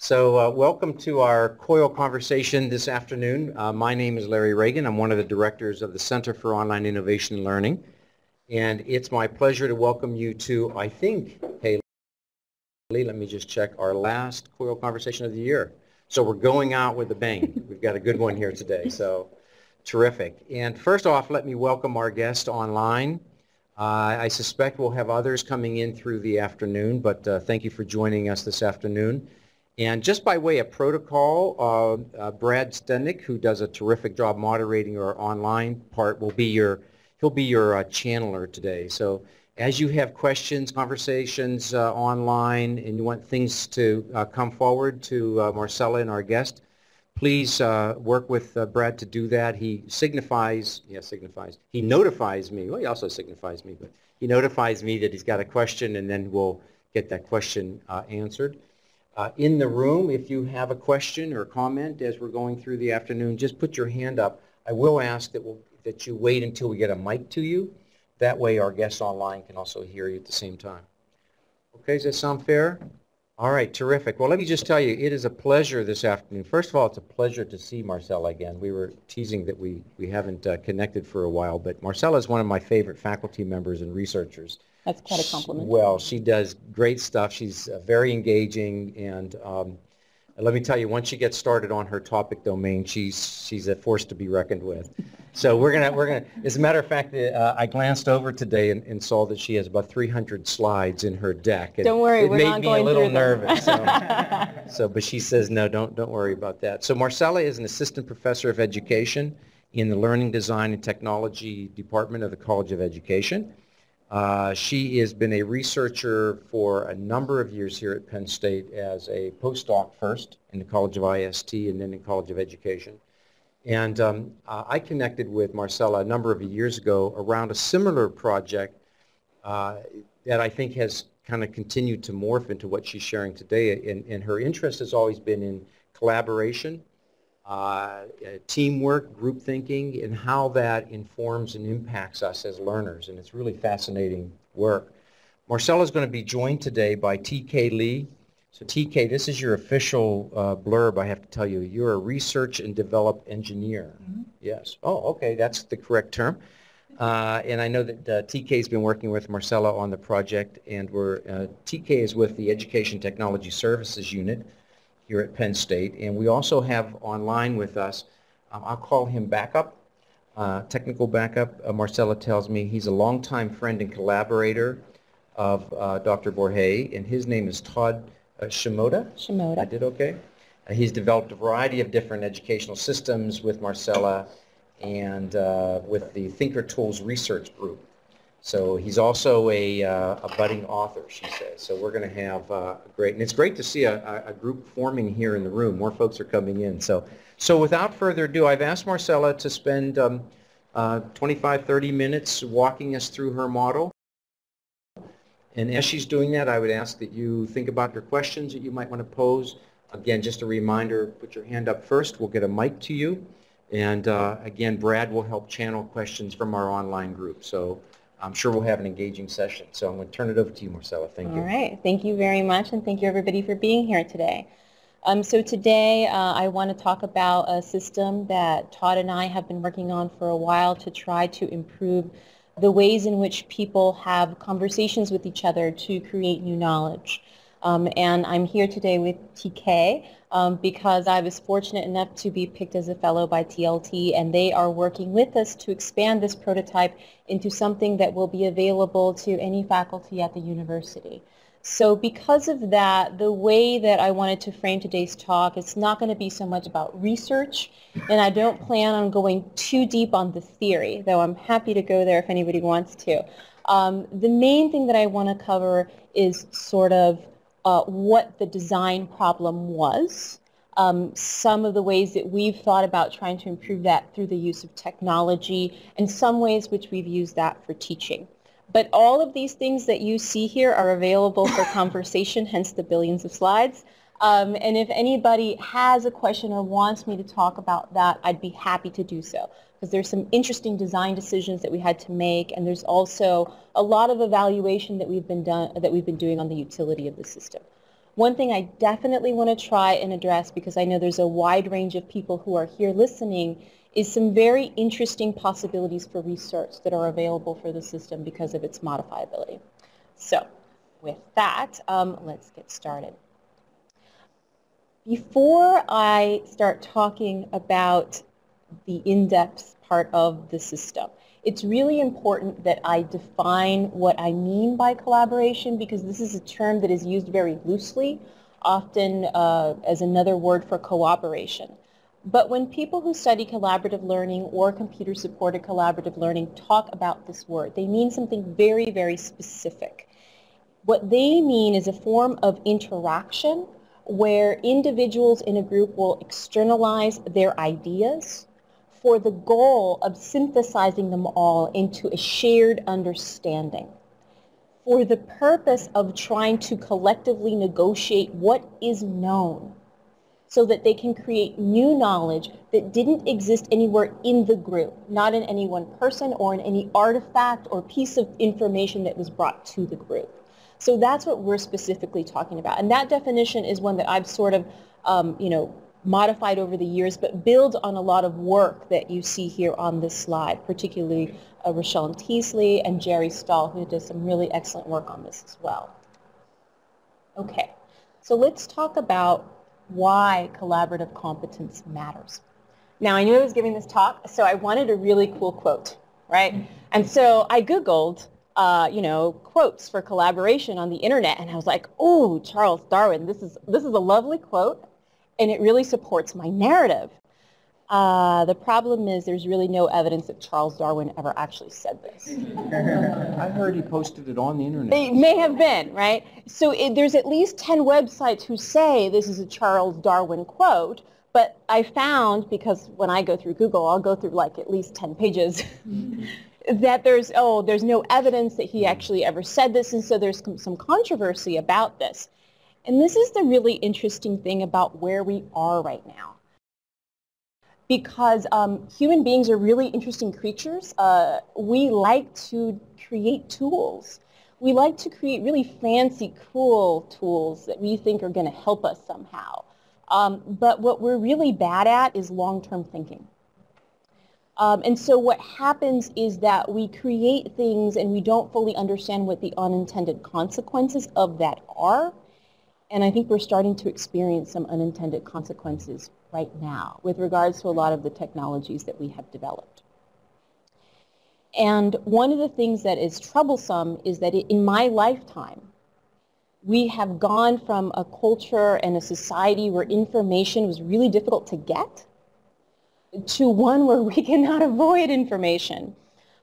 So uh, welcome to our COIL conversation this afternoon. Uh, my name is Larry Ragan. I'm one of the directors of the Center for Online Innovation and Learning. And it's my pleasure to welcome you to, I think, hey, let me just check, our last COIL conversation of the year. So we're going out with a bang. We've got a good one here today, so terrific. And first off, let me welcome our guest online. Uh, I suspect we'll have others coming in through the afternoon, but uh, thank you for joining us this afternoon. And just by way of protocol, uh, uh, Brad Zdenek, who does a terrific job moderating our online part, will be your, he'll be your uh, channeler today. So as you have questions, conversations uh, online, and you want things to uh, come forward to uh, Marcela and our guest, please work with Brad to do that. He signifies, yes, signifies, he notifies me, well, he also signifies me, but he notifies me that he's got a question, and then we'll get that question answered. Uh, in the room, if you have a question or comment as we're going through the afternoon, just put your hand up. I will ask that, we'll, that you wait until we get a mic to you. That way our guests online can also hear you at the same time. Okay, does that sound fair? All right, terrific. Well, let me just tell you, it is a pleasure this afternoon. First of all, it's a pleasure to see Marcela again. We were teasing that we, we haven't uh, connected for a while, but Marcela is one of my favorite faculty members and researchers. That's quite a compliment. Well, she does great stuff. She's uh, very engaging, and um, let me tell you, once she gets started on her topic domain, she's she's a force to be reckoned with. So we're gonna we're gonna. As a matter of fact, uh, I glanced over today and, and, saw that she has about 300 slides in her deck. don't worry, it we're made not me going a little nervous. So, so, but she says no, don't don't worry about that. So Marcela is an assistant professor of education in the Learning Design and Technology Department of the College of Education. Uh, she has been a researcher for a number of years here at Penn State as a postdoc first in the College of IST and then in College of Education. And um, I connected with Marcela a number of years ago around a similar project uh, that I think has kind of continued to morph into what she's sharing today. And, and her interest has always been in collaboration uh, teamwork, group thinking, and how that informs and impacts us as learners. And it's really fascinating work. Marcela is going to be joined today by TK Lee. So TK, this is your official uh, blurb, I have to tell you. You're a research and develop engineer. Mm-hmm. Yes. Oh, okay, that's the correct term. Uh, and I know that uh, TK has been working with Marcela on the project, and we're, uh, TK is with the Education Technology Services Unit, here at Penn State. And we also have online with us, um, I'll call him backup, uh, technical backup. Uh, Marcela tells me he's a longtime friend and collaborator of uh, Dr. Borge, and his name is Todd uh, Shimoda. Shimoda. I did okay. Uh, he's developed a variety of different educational systems with Marcela and uh, with the Thinker Tools Research Group. So he's also a, uh, a budding author, she says. So we're going to have uh, a great, and it's great to see a, a, group forming here in the room. More folks are coming in. So, so without further ado, I've asked Marcela to spend um, uh, 25, 30 minutes walking us through her model. And as she's doing that, I would ask that you think about your questions that you might want to pose. Again, just a reminder, put your hand up first. We'll get a mic to you. And uh, again, Brad will help channel questions from our online group. So I'm sure we'll have an engaging session. So I'm going to turn it over to you, Marcela. Thank you. All right. Thank you very much, and thank you, everybody, for being here today. Um, so today uh, I want to talk about a system that Todd and I have been working on for a while to try to improve the ways in which people have conversations with each other to create new knowledge. Um, and I'm here today with TK um, because I was fortunate enough to be picked as a fellow by TLT and they are working with us to expand this prototype into something that will be available to any faculty at the university. So because of that, the way that I wanted to frame today's talk is not going to be so much about research, and I don't plan on going too deep on the theory, though I'm happy to go there if anybody wants to. Um, the main thing that I want to cover is sort of uh, what the design problem was, um, some of the ways that we've thought about trying to improve that through the use of technology, and some ways which we've used that for teaching. But all of these things that you see here are available for conversation, hence the billions of slides. Um, and if anybody has a question or wants me to talk about that, I'd be happy to do so. Because there's some interesting design decisions that we had to make, and there's also a lot of evaluation that we've been done that we've been doing on the utility of the system. One thing I definitely want to try and address, because I know there's a wide range of people who are here listening, is some very interesting possibilities for research that are available for the system because of its modifiability. So with that, um, let's get started. Before I start talking about the in-depth part of the system, it's really important that I define what I mean by collaboration because this is a term that is used very loosely, often uh, as another word for cooperation. But when people who study collaborative learning or computer-supported collaborative learning talk about this word, they mean something very, very specific. What they mean is a form of interaction where individuals in a group will externalize their ideas for the goal of synthesizing them all into a shared understanding for the purpose of trying to collectively negotiate what is known so that they can create new knowledge that didn't exist anywhere in the group, not in any one person or in any artifact or piece of information that was brought to the group. So that's what we're specifically talking about. And that definition is one that I've sort of, um, you know, modified over the years, but builds on a lot of work that you see here on this slide, particularly uh, Roschelle Teasley and Gerry Stahl, who does some really excellent work on this as well. Okay, so let's talk about why collaborative competence matters. Now, I knew I was giving this talk, so I wanted a really cool quote, right? And so I Googled uh, you know, quotes for collaboration on the internet. And I was like, oh, Charles Darwin, this is, this is a lovely quote, and it really supports my narrative. Uh, the problem is there's really no evidence that Charles Darwin ever actually said this. I heard he posted it on the internet. It may have been, right? So it, there's at least 10 websites who say this is a Charles Darwin quote, but I found, because when I go through Google, I'll go through like at least 10 pages, that there's, oh, there's no evidence that he actually ever said this, and so there's some controversy about this. And this is the really interesting thing about where we are right now. Because um, human beings are really interesting creatures. Uh, we like to create tools. We like to create really fancy, cool tools that we think are going to help us somehow. Um, but what we're really bad at is long-term thinking. Um, and so what happens is that we create things and we don't fully understand what the unintended consequences of that are. And I think we're starting to experience some unintended consequences right now with regards to a lot of the technologies that we have developed. And one of the things that is troublesome is that in my lifetime, we have gone from a culture and a society where information was really difficult to get to one where we cannot avoid information.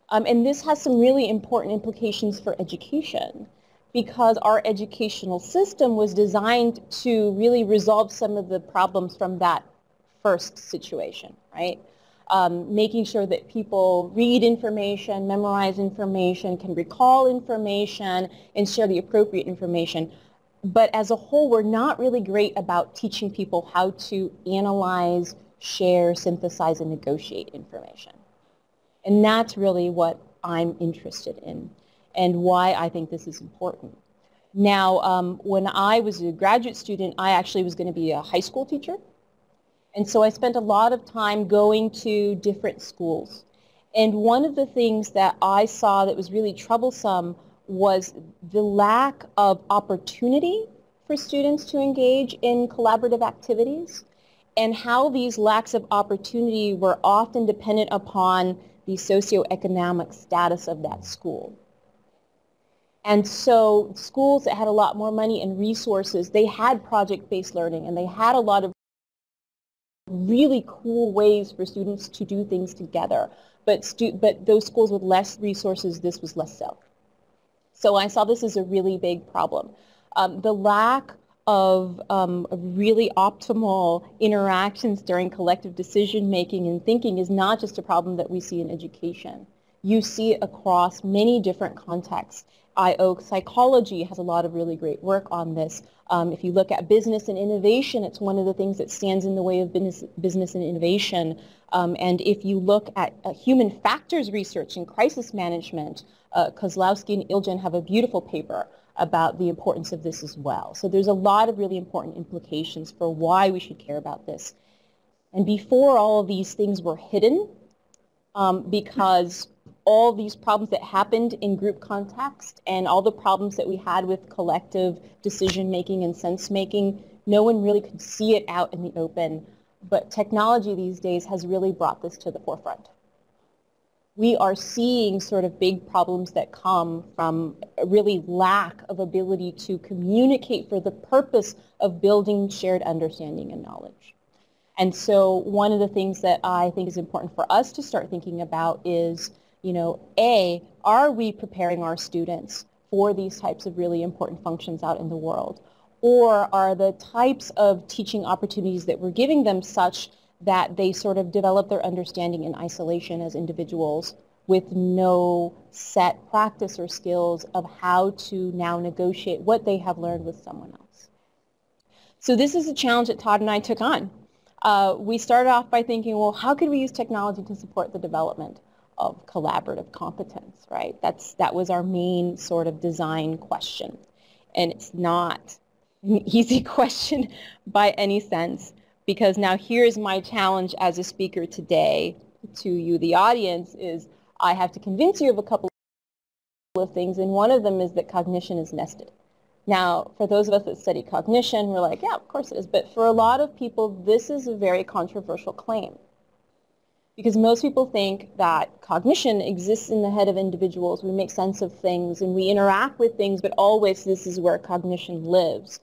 Um, and this has some really important implications for education because our educational system was designed to really resolve some of the problems from that first situation, right? Um, making sure that people read information, memorize information, can recall information, and share the appropriate information. But as a whole, we're not really great about teaching people how to analyze, share, synthesize, and negotiate information. And that's really what I'm interested in and why I think this is important. Now, um, when I was a graduate student, I actually was going to be a high school teacher. And so I spent a lot of time going to different schools. And one of the things that I saw that was really troublesome was the lack of opportunity for students to engage in collaborative activities and how these lacks of opportunity were often dependent upon the socioeconomic status of that school. And so schools that had a lot more money and resources, they had project-based learning and they had a lot of really cool ways for students to do things together. But, but those schools with less resources, this was less so. So I saw this as a really big problem. Um, the lack of um, really optimal interactions during collective decision making and thinking is not just a problem that we see in education. You see it across many different contexts. IO Psychology has a lot of really great work on this. Um, if you look at business and innovation, it's one of the things that stands in the way of business, business and innovation. Um, and if you look at uh, human factors research and crisis management, uh, Kozlowski and Ilgen have a beautiful paper about the importance of this as well. So there's a lot of really important implications for why we should care about this. And before all of these things were hidden, um, because all these problems that happened in group context and all the problems that we had with collective decision making and sense making, no one really could see it out in the open. But technology these days has really brought this to the forefront. We are seeing sort of big problems that come from a really lack of ability to communicate for the purpose of building shared understanding and knowledge. And so one of the things that I think is important for us to start thinking about is, you know, A, are we preparing our students for these types of really important functions out in the world? Or are the types of teaching opportunities that we're giving them such that they sort of develop their understanding in isolation as individuals with no set practice or skills of how to now negotiate what they have learned with someone else. So this is a challenge that Todd and I took on uh, we started off by thinking, well, how could we use technology to support the development of collaborative competence, right? That's, that was our main sort of design question. And it's not an easy question by any sense because now here's my challenge as a speaker today to you, the audience, is I have to convince you of a couple of things, and one of them is that cognition is nested. Now, for those of us that study cognition, we're like, yeah, of course it is. But for a lot of people, this is a very controversial claim. Because most people think that cognition exists in the head of individuals. We make sense of things and we interact with things, but always this is where cognition lives.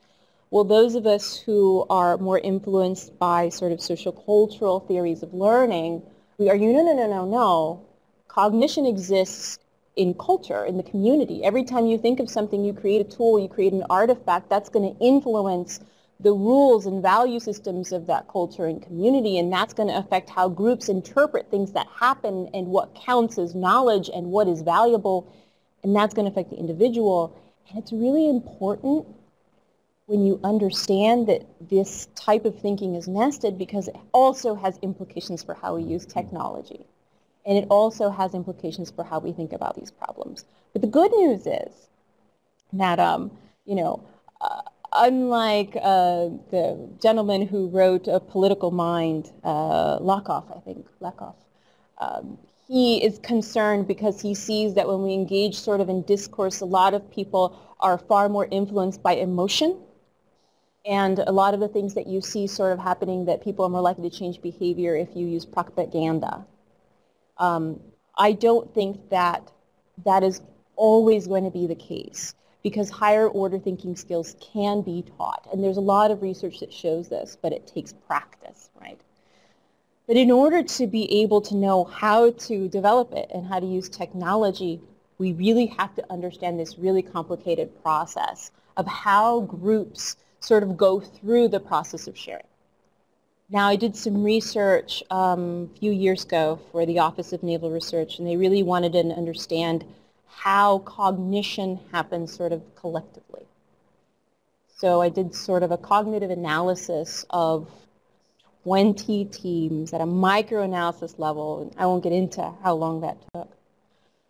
Well, those of us who are more influenced by sort of social cultural theories of learning, we argue, no, no, no, no, no. Cognition exists in culture, in the community. Every time you think of something, you create a tool, you create an artifact, that's going to influence the rules and value systems of that culture and community, and that's going to affect how groups interpret things that happen and what counts as knowledge and what is valuable, and that's going to affect the individual. And it's really important when you understand that this type of thinking is nested because it also has implications for how we use technology and it also has implications for how we think about these problems. But the good news is that, um, you know, uh, unlike uh, the gentleman who wrote A Political Mind, uh, Lakoff, I think, Lakoff, um, he is concerned because he sees that when we engage sort of in discourse, a lot of people are far more influenced by emotion. And a lot of the things that you see sort of happening that people are more likely to change behavior if you use propaganda. Um, I don't think that that is always going to be the case because higher order thinking skills can be taught. And there's a lot of research that shows this, but it takes practice, right? But in order to be able to know how to develop it and how to use technology, we really have to understand this really complicated process of how groups sort of go through the process of sharing. Now, I did some research um, a few years ago for the Office of Naval Research, and they really wanted to understand how cognition happens sort of collectively. So I did sort of a cognitive analysis of 20 teams at a microanalysis level, and I won't get into how long that took.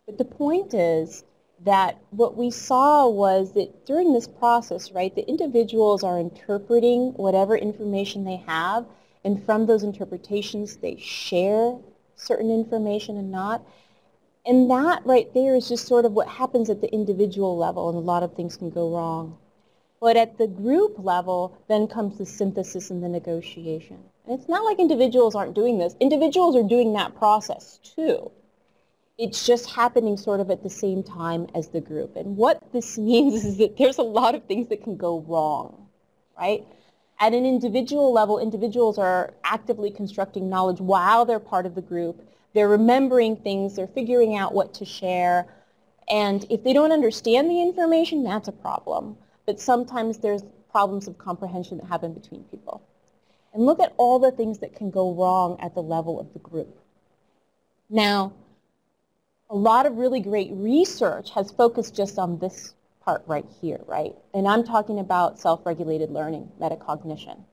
But the point is that what we saw was that during this process, right, the individuals are interpreting whatever information they have and from those interpretations, they share certain information and not. And that right there is just sort of what happens at the individual level, and a lot of things can go wrong. But at the group level, then comes the synthesis and the negotiation. And it's not like individuals aren't doing this. Individuals are doing that process too. It's just happening sort of at the same time as the group. And what this means is that there's a lot of things that can go wrong, right? At an individual level, individuals are actively constructing knowledge while they're part of the group. They're remembering things, they're figuring out what to share. And if they don't understand the information, that's a problem. But sometimes there's problems of comprehension that happen between people. And look at all the things that can go wrong at the level of the group. Now, a lot of really great research has focused just on this part right here, right? And I'm talking about self-regulated learning, metacognition.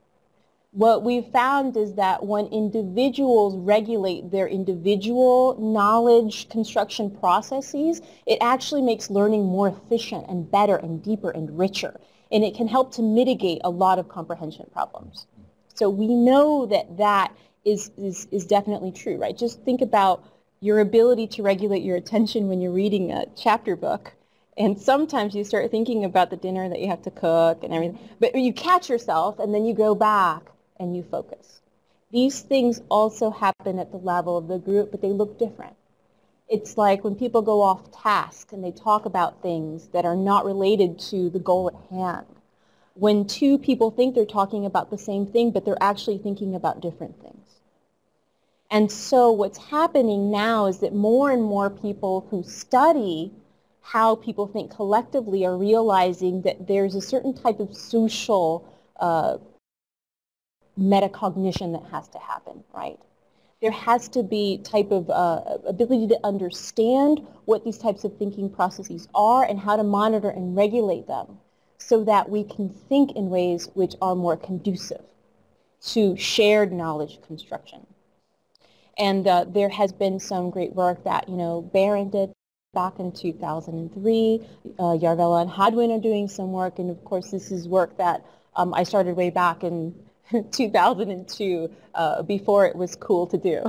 What we've found is that when individuals regulate their individual knowledge construction processes, it actually makes learning more efficient and better and deeper and richer. And it can help to mitigate a lot of comprehension problems. So we know that that is, is, is definitely true, right? Just think about your ability to regulate your attention when you're reading a chapter book. And sometimes you start thinking about the dinner that you have to cook and everything. But you catch yourself and then you go back and you focus. These things also happen at the level of the group, but they look different. It's like when people go off task and they talk about things that are not related to the goal at hand. When two people think they're talking about the same thing, but they're actually thinking about different things. And so what's happening now is that more and more people who study how people think collectively are realizing that there's a certain type of social uh, metacognition that has to happen, right? There has to be type of uh, ability to understand what these types of thinking processes are and how to monitor and regulate them so that we can think in ways which are more conducive to shared knowledge construction. And uh, there has been some great work that, you know, Barron did back in 2003. Uh, Järvelä and Hadwin are doing some work. And of course, this is work that um, I started way back in 2002 uh, before it was cool to do.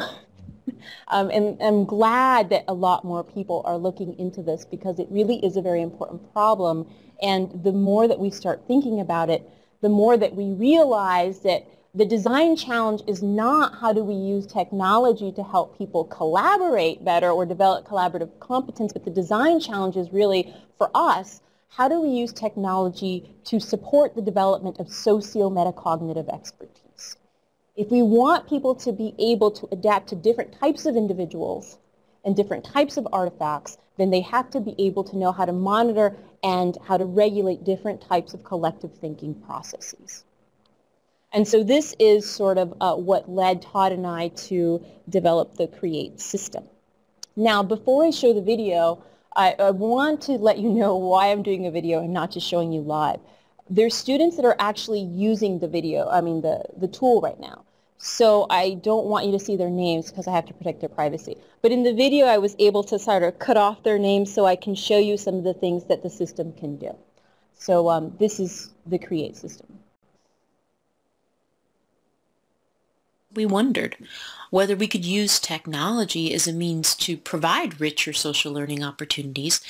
um, and I'm glad that a lot more people are looking into this because it really is a very important problem. And the more that we start thinking about it, the more that we realize that the design challenge is not how do we use technology to help people collaborate better or develop collaborative competence, but the design challenge is really, for us, how do we use technology to support the development of socio-metacognitive expertise? If we want people to be able to adapt to different types of individuals and different types of artifacts, then they have to be able to know how to monitor and how to regulate different types of collective thinking processes. And so this is sort of uh, what led Todd and I to develop the CREATE system. Now, before I show the video, I, I, want to let you know why I'm doing a video and not just showing you live. There's students that are actually using the video, I mean the, the tool right now. So I don't want you to see their names because I have to protect their privacy. But in the video, I was able to sort of cut off their names so I can show you some of the things that the system can do. So um, this is the CREATE system. We wondered whether we could use technology as a means to provide richer social learning opportunities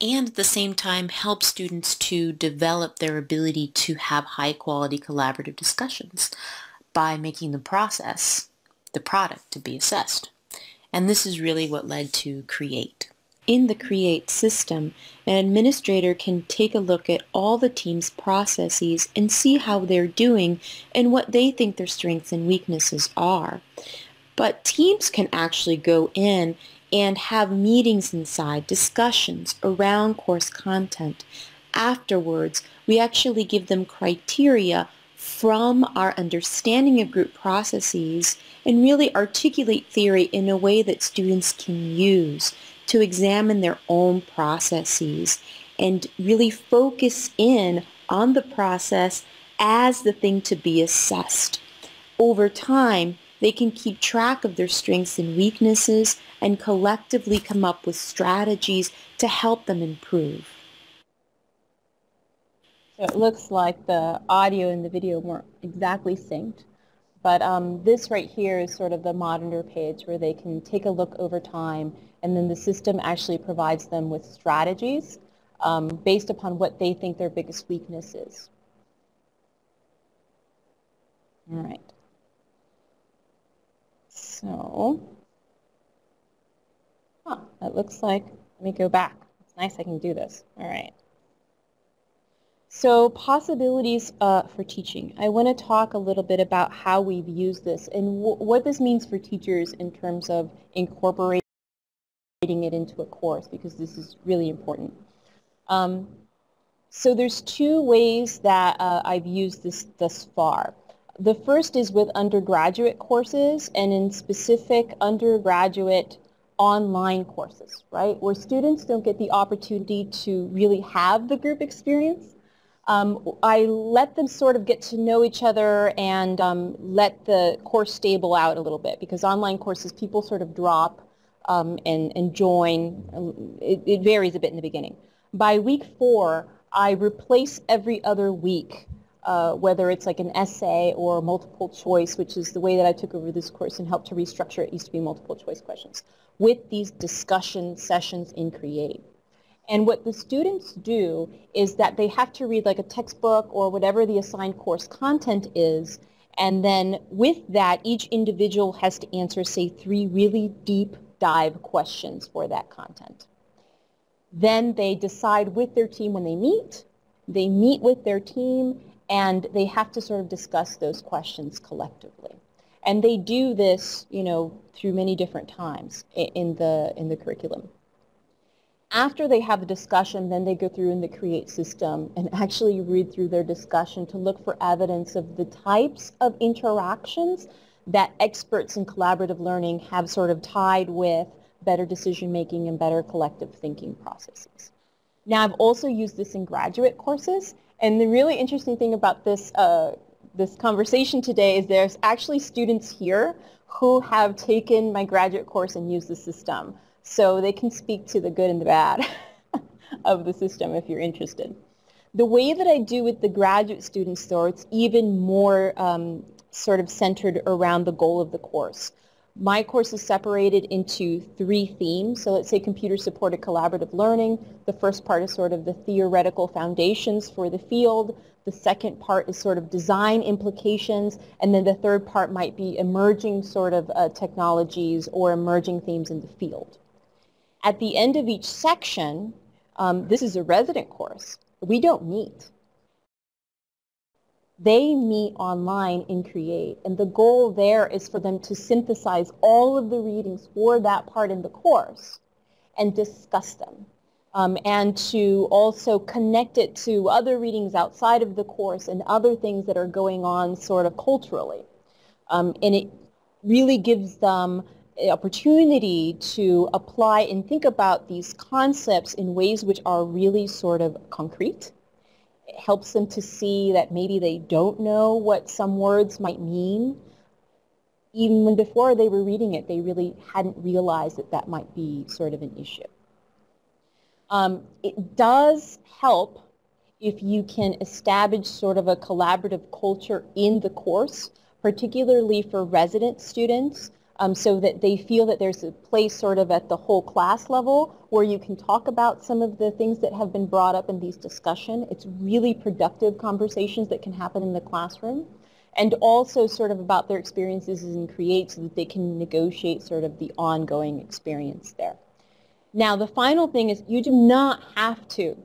and at the same time help students to develop their ability to have high quality collaborative discussions by making the process, the product, to be assessed. And this is really what led to CREATE in the CREATE system, an administrator can take a look at all the team's processes and see how they're doing and what they think their strengths and weaknesses are. But teams can actually go in and have meetings inside, discussions around course content. Afterwards, we actually give them criteria from our understanding of group processes and really articulate theory in a way that students can use to examine their own processes and really focus in on the process as the thing to be assessed. Over time, they can keep track of their strengths and weaknesses and collectively come up with strategies to help them improve. So it looks like the audio and the video weren't exactly synced. But um, this right here is sort of the monitor page where they can take a look over time and then the system actually provides them with strategies um, based upon what they think their biggest weakness is. All right. So, huh, it looks like, let me go back. It's nice I can do this. All right. So possibilities uh, for teaching. I want to talk a little bit about how we've used this and what this means for teachers in terms of incorporating it into a course because this is really important. Um, so there's two ways that uh, I've used this thus far. The first is with undergraduate courses and in specific undergraduate online courses, right, where students don't get the opportunity to really have the group experience. Um, I let them sort of get to know each other and um, let the course stable out a little bit because online courses people sort of drop um, and, and join. It, it varies a bit in the beginning. By week four, I replace every other week uh, whether it's like an essay or multiple choice, which is the way that I took over this course and helped to restructure it used to be multiple choice questions, with these discussion sessions in Create. And what the students do is that they have to read like a textbook or whatever the assigned course content is, and then with that, each individual has to answer, say, three really deep dive questions for that content. Then they decide with their team when they meet, they meet with their team and they have to sort of discuss those questions collectively. And they do this, you know, through many different times in the, in the curriculum. After they have the discussion, then they go through in the CREATE system and actually read through their discussion to look for evidence of the types of interactions that experts in collaborative learning have sort of tied with better decision making and better collective thinking processes. Now I've also used this in graduate courses and the really interesting thing about this, uh, this conversation today is there's actually students here who have taken my graduate course and used the system. So they can speak to the good and the bad of the system if you're interested. The way that I do with the graduate students, though, it's even more um, sort of centered around the goal of the course. My course is separated into three themes. So let's say computer-supported collaborative learning. The first part is sort of the theoretical foundations for the field. The second part is sort of design implications. And then the third part might be emerging sort of uh, technologies or emerging themes in the field. At the end of each section, um, this is a resident course. We don't meet they meet online in Create. And the goal there is for them to synthesize all of the readings for that part in the course and discuss them. Um, and to also connect it to other readings outside of the course and other things that are going on sort of culturally. Um, and it really gives them the opportunity to apply and think about these concepts in ways which are really sort of concrete helps them to see that maybe they don't know what some words might mean. Even when before they were reading it, they really hadn't realized that that might be sort of an issue. Um, it does help if you can establish sort of a collaborative culture in the course, particularly for resident students um, so that they feel that there's a place sort of at the whole class level where you can talk about some of the things that have been brought up in these discussion. It's really productive conversations that can happen in the classroom and also sort of about their experiences and create so that they can negotiate sort of the ongoing experience there. Now the final thing is you do not have to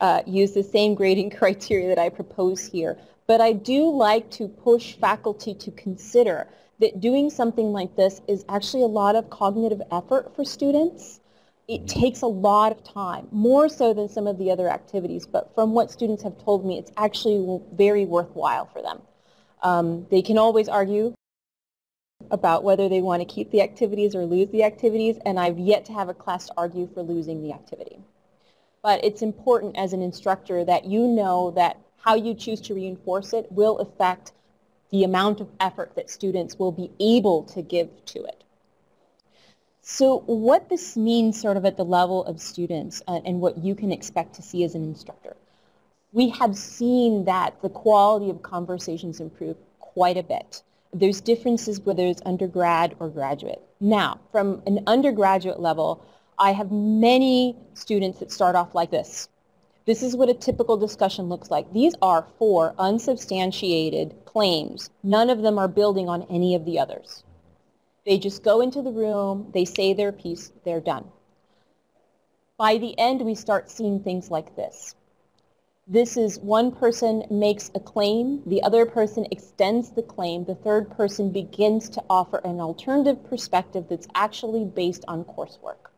uh, use the same grading criteria that I propose here, but I do like to push faculty to consider that doing something like this is actually a lot of cognitive effort for students. It takes a lot of time, more so than some of the other activities, but from what students have told me, it's actually very worthwhile for them. Um, they can always argue about whether they want to keep the activities or lose the activities, and I've yet to have a class argue for losing the activity. But it's important as an instructor that you know that how you choose to reinforce it will affect the amount of effort that students will be able to give to it. So what this means sort of at the level of students uh, and what you can expect to see as an instructor. We have seen that the quality of conversations improve quite a bit. There's differences whether it's undergrad or graduate. Now, from an undergraduate level, I have many students that start off like this. This is what a typical discussion looks like. These are four unsubstantiated claims. None of them are building on any of the others. They just go into the room, they say their piece, they're done. By the end, we start seeing things like this. This is one person makes a claim, the other person extends the claim, the third person begins to offer an alternative perspective that's actually based on coursework.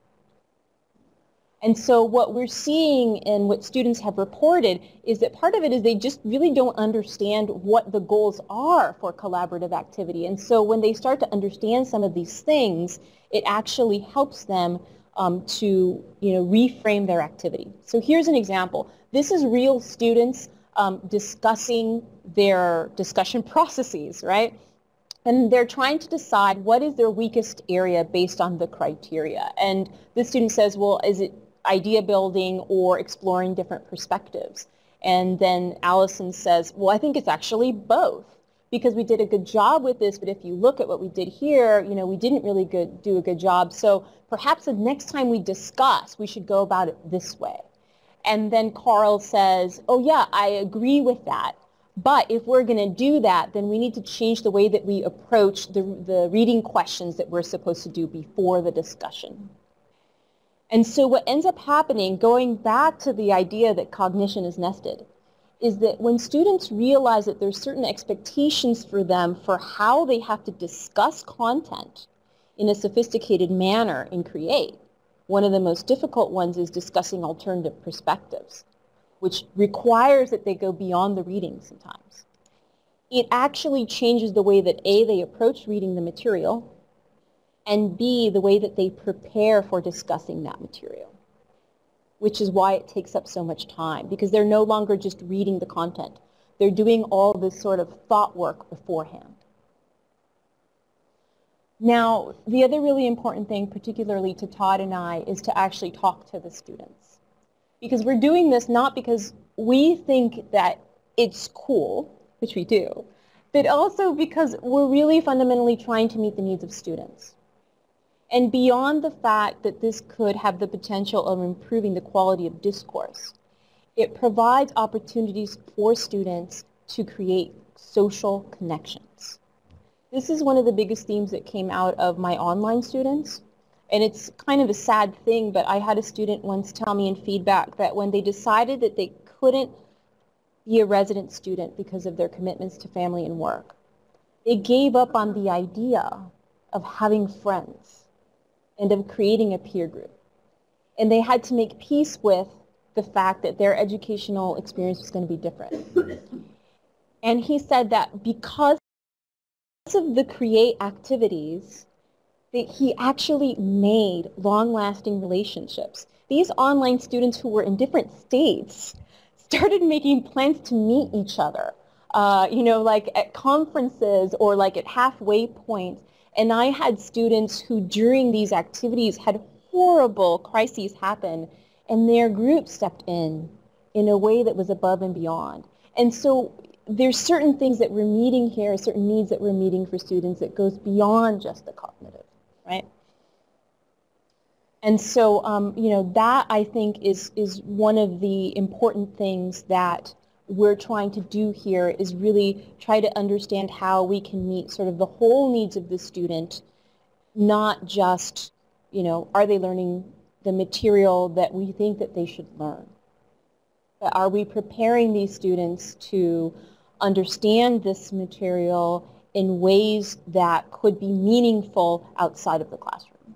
And so what we're seeing and what students have reported is that part of it is they just really don't understand what the goals are for collaborative activity. And so when they start to understand some of these things, it actually helps them um, to you know, reframe their activity. So here's an example. This is real students um, discussing their discussion processes, right? and they're trying to decide what is their weakest area based on the criteria. And the student says, well, is it idea building or exploring different perspectives. And then Allison says, well, I think it's actually both because we did a good job with this, but if you look at what we did here, you know, we didn't really good, do a good job. So perhaps the next time we discuss, we should go about it this way. And then Carl says, oh yeah, I agree with that. But if we're going to do that, then we need to change the way that we approach the, the reading questions that we're supposed to do before the discussion. And so what ends up happening, going back to the idea that cognition is nested, is that when students realize that there's certain expectations for them for how they have to discuss content in a sophisticated manner in CREATE, one of the most difficult ones is discussing alternative perspectives, which requires that they go beyond the reading sometimes. It actually changes the way that A, they approach reading the material, and B, the way that they prepare for discussing that material, which is why it takes up so much time, because they're no longer just reading the content. They're doing all this sort of thought work beforehand. Now, the other really important thing, particularly to Todd and I, is to actually talk to the students. Because we're doing this not because we think that it's cool, which we do, but also because we're really fundamentally trying to meet the needs of students. And beyond the fact that this could have the potential of improving the quality of discourse, it provides opportunities for students to create social connections. This is one of the biggest themes that came out of my online students. And it's kind of a sad thing, but I had a student once tell me in feedback that when they decided that they couldn't be a resident student because of their commitments to family and work, they gave up on the idea of having friends and of creating a peer group. And they had to make peace with the fact that their educational experience was going to be different. and he said that because of the create activities, that he actually made long-lasting relationships. These online students who were in different states started making plans to meet each other, uh, you know, like at conferences or like at halfway points and I had students who during these activities had horrible crises happen and their group stepped in in a way that was above and beyond. And so there's certain things that we're meeting here, certain needs that we're meeting for students that goes beyond just the cognitive, right? And so, um, you know, that I think is, is one of the important things that we're trying to do here is really try to understand how we can meet sort of the whole needs of the student, not just, you know, are they learning the material that we think that they should learn? But are we preparing these students to understand this material in ways that could be meaningful outside of the classroom?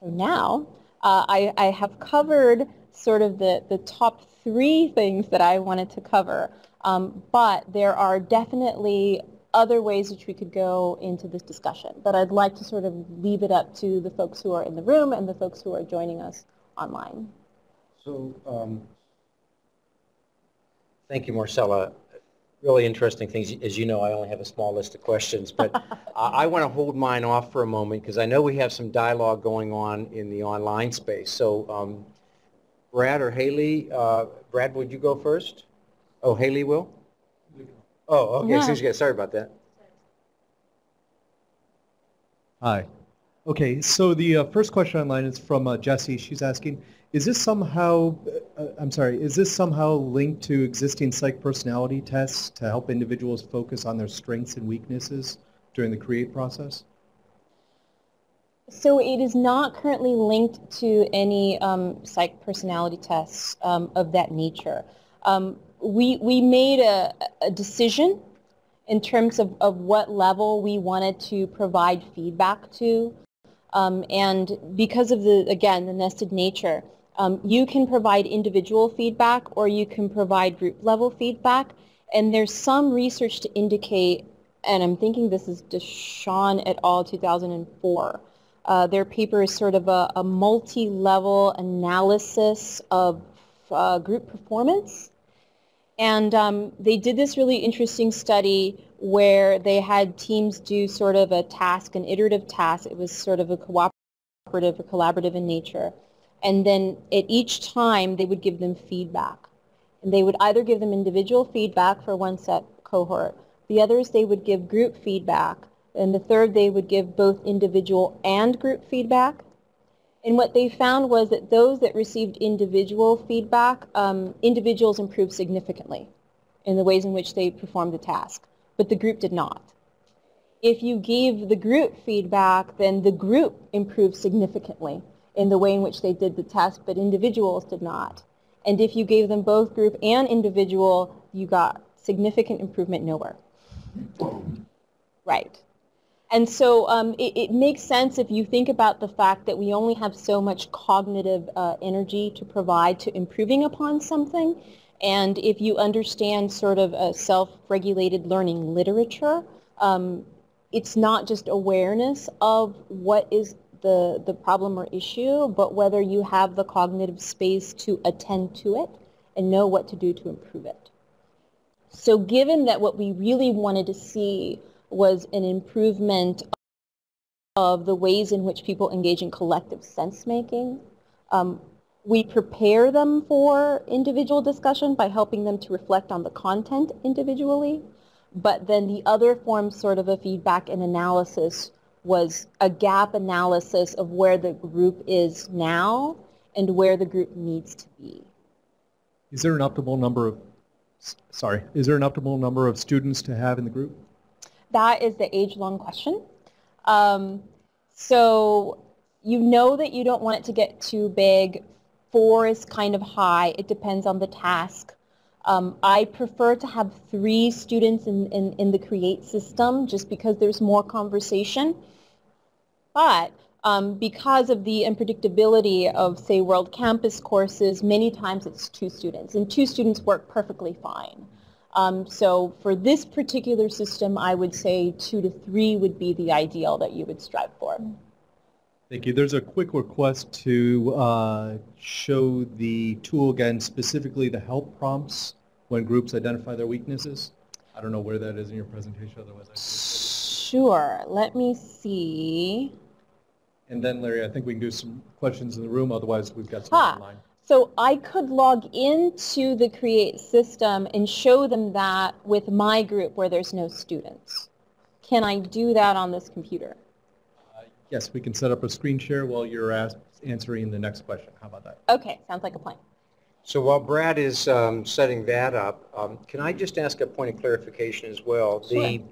So now uh, I, I have covered sort of the, the top three things that I wanted to cover. Um, but there are definitely other ways which we could go into this discussion. But I'd like to sort of leave it up to the folks who are in the room and the folks who are joining us online. So um, thank you, Marcela. Really interesting things. As you know, I only have a small list of questions, but I want to hold mine off for a moment because I know we have some dialogue going on in the online space. So um, Brad or Haley. Uh, Brad, would you go first? Oh, Haley will? Oh, okay. Yeah. So sorry about that. Hi. Okay, so the uh, first question online is from uh, Jessie. She's asking, is this somehow, uh, uh, I'm sorry, is this somehow linked to existing psych personality tests to help individuals focus on their strengths and weaknesses during the create process? So it is not currently linked to any um, psych personality tests um, of that nature. Um, we, we made a, a, decision in terms of, of what level we wanted to provide feedback to Um, and because of the, again, the nested nature, um, you can provide individual feedback or you can provide group level feedback. And there's some research to indicate, and I'm thinking this is DeShon et al. 2004. Uh, their paper is sort of a, a multi-level analysis of uh, group performance. And um, they did this really interesting study where they had teams do sort of a task, an iterative task. It was sort of a cooperative or collaborative in nature. And then at each time, they would give them feedback. And they would either give them individual feedback for one set cohort. The others, they would give group feedback. And the third, they would give both individual and group feedback. And what they found was that those that received individual feedback, um, individuals improved significantly in the ways in which they performed the task, but the group did not. If you gave the group feedback, then the group improved significantly in the way in which they did the task, but individuals did not. And if you gave them both group and individual, you got significant improvement nowhere. Right. And so um, it, it, makes sense if you think about the fact that we only have so much cognitive uh, energy to provide to improving upon something. And if you understand sort of a self-regulated learning literature, um, it's not just awareness of what is the, the problem or issue, but whether you have the cognitive space to attend to it and know what to do to improve it. So given that what we really wanted to see was an improvement of the ways in which people engage in collective sense-making. Um, we prepare them for individual discussion by helping them to reflect on the content individually, but then the other form sort of a feedback and analysis was a gap analysis of where the group is now and where the group needs to be. Is there an optimal number of, sorry, is there an optimal number of students to have in the group? That is the age-long question. Um, so you know that you don't want it to get too big. Four is kind of high. It depends on the task. Um, I prefer to have three students in, in, in the CREATE system just because there's more conversation. But um, because of the unpredictability of, say, World Campus courses, many times it's two students, and two students work perfectly fine. Um, so for this particular system, I would say two to three would be the ideal that you would strive for. Thank you. There's a quick request to uh, show the tool again, specifically the help prompts when groups identify their weaknesses. I don't know where that is in your presentation, otherwise I Sure. Let me see. And then, Larry, I think we can do some questions in the room, otherwise we've got some huh. online. So I could log into the Create system and show them that with my group where there's no students. Can I do that on this computer? Uh, yes, we can set up a screen share while you're answering the next question. How about that? Okay, sounds like a plan. So while Brad is um, setting that up, um, can I just ask a point of clarification as well? Sure. The,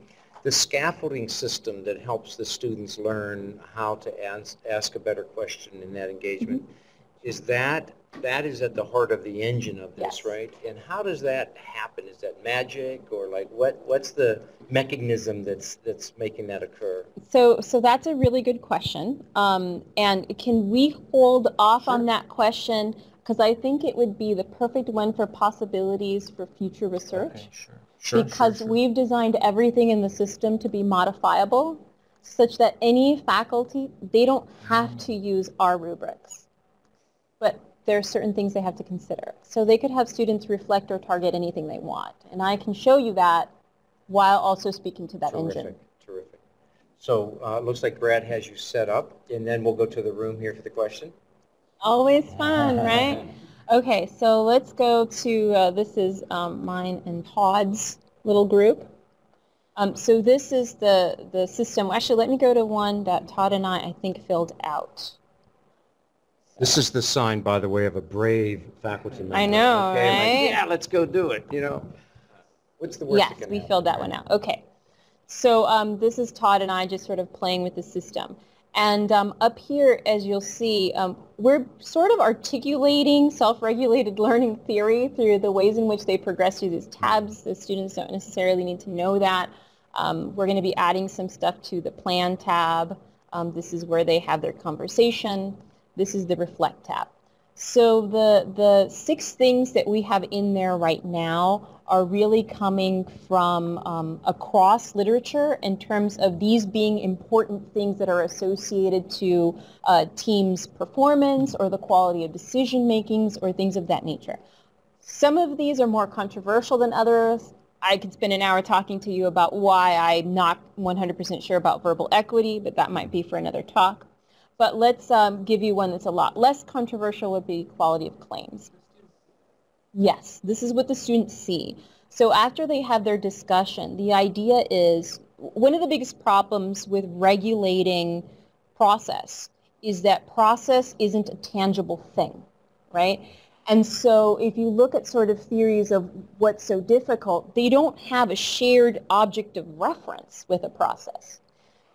the scaffolding system that helps the students learn how to ask, ask a better question in that engagement, mm -hmm. Is that that is at the heart of the engine of this, yes. right? And how does that happen? Is that magic or like what what's the mechanism that's that's making that occur? So so that's a really good question. Um, and can we hold off sure. on that question because I think it would be the perfect one for possibilities for future research. Okay, sure. Sure, because sure, we've designed everything in the system to be modifiable such that any faculty, they don't have mm-hmm. to use our rubrics. But there are certain things they have to consider. So they could have students reflect or target anything they want. And I can show you that while also speaking to that terrific, engine. Terrific. So uh, it looks like Brad has you set up, and then we'll go to the room here for the question. Always fun, right? Okay, so let's go to, uh, this is um, mine and Todd's little group. Um, so this is the, the system. Actually, let me go to one that Todd and I, I think, filled out. This is the sign, by the way, of a brave faculty member. I know, okay? right? Like, yeah, let's go do it, you know. What's the worst Yes, we filled that one out. Okay. So um, this is Todd and I just sort of playing with the system. And um, up here, as you'll see, um, we're sort of articulating self-regulated learning theory through the ways in which they progress through these tabs. The students don't necessarily need to know that. Um, we're going to be adding some stuff to the plan tab. Um, this is where they have their conversation. This is the reflect tab. So the, the six things that we have in there right now are really coming from um, across literature in terms of these being important things that are associated to uh, teams' performance or the quality of decision makings or things of that nature. Some of these are more controversial than others. I could spend an hour talking to you about why I'm not 100% sure about verbal equity, but that might be for another talk. But let's um, give you one that's a lot less controversial would be quality of claims. Yes, this is what the students see. So after they have their discussion, the idea is one of the biggest problems with regulating process is that process isn't a tangible thing, right? And so if you look at sort of theories of what's so difficult, they don't have a shared object of reference with a process.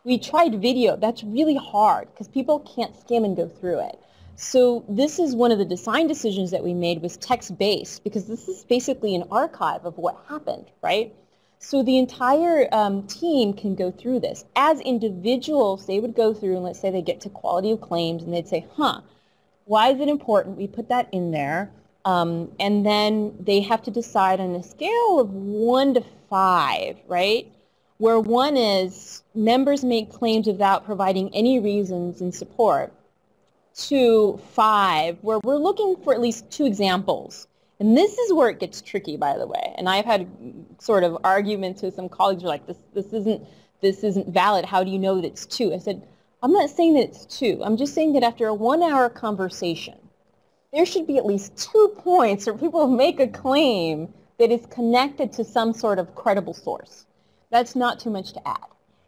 We tried video. That's really hard because people can't skim and go through it. So this is one of the design decisions that we made was text-based because this is basically an archive of what happened, right? So the entire um, team can go through this. As individuals, they would go through and let's say they get to quality of claims and they'd say, huh, why is it important? We put that in there. Um, and then they have to decide on a scale of one to five, right? Where one is members make claims without providing any reasons and support to five, where we're looking for at least two examples. And this is where it gets tricky, by the way. And I've had sort of arguments with some colleagues who are like, this, this, isn't, this isn't valid. How do you know that it's two? I said, I'm not saying that it's two. I'm just saying that after a one-hour conversation, there should be at least two points where people make a claim that is connected to some sort of credible source. That's not too much to add.